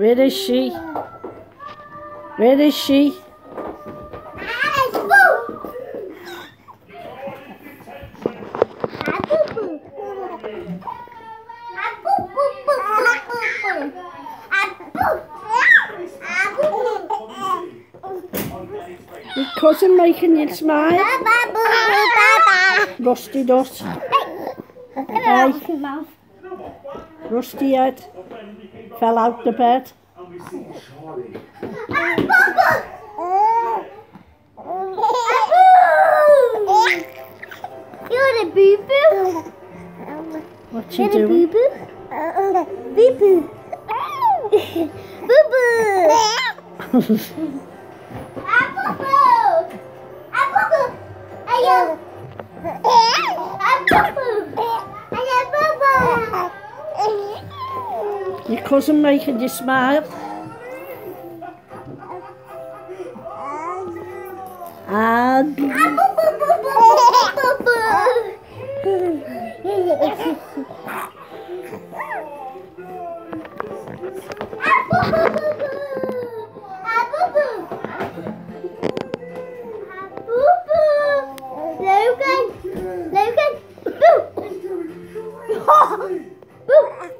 Where is she? Where is she? Your cousin making you smile? Rusty dust. Hey, rusty head. Fell out the bed. You're a boo boo. What you You're doing? boo boo. Boo boo. Boo boo. Ah, boo. Ah, boo boo. Ayo. Ah, boo boo. Ayo, boo boo. Your cousin making you smile? And. Boo.